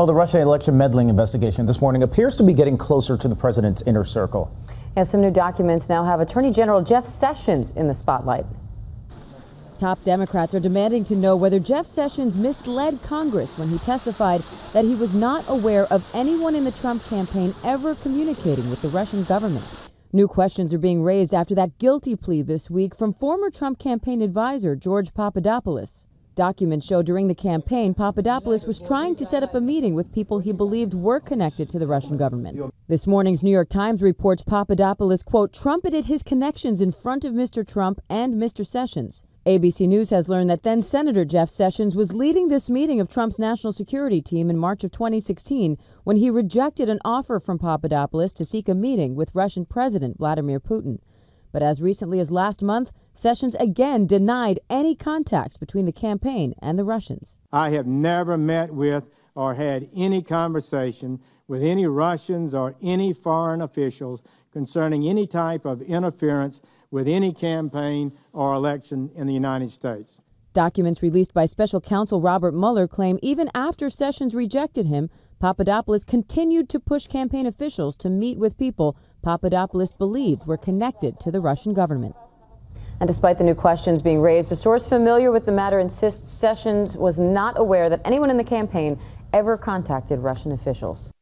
Well, the Russia election meddling investigation this morning appears to be getting closer to the president's inner circle. And some new documents now have Attorney General Jeff Sessions in the spotlight. Top Democrats are demanding to know whether Jeff Sessions misled Congress when he testified that he was not aware of anyone in the Trump campaign ever communicating with the Russian government. New questions are being raised after that guilty plea this week from former Trump campaign advisor George Papadopoulos. Documents show during the campaign, Papadopoulos was trying to set up a meeting with people he believed were connected to the Russian government. This morning's New York Times reports Papadopoulos, quote, trumpeted his connections in front of Mr. Trump and Mr. Sessions. ABC News has learned that then Senator Jeff Sessions was leading this meeting of Trump's national security team in March of 2016 when he rejected an offer from Papadopoulos to seek a meeting with Russian President Vladimir Putin. But as recently as last month, Sessions again denied any contacts between the campaign and the Russians. I have never met with or had any conversation with any Russians or any foreign officials concerning any type of interference with any campaign or election in the United States. Documents released by special counsel Robert Mueller claim even after Sessions rejected him, Papadopoulos continued to push campaign officials to meet with people Papadopoulos believed were connected to the Russian government. And despite the new questions being raised, a source familiar with the matter insists Sessions was not aware that anyone in the campaign ever contacted Russian officials.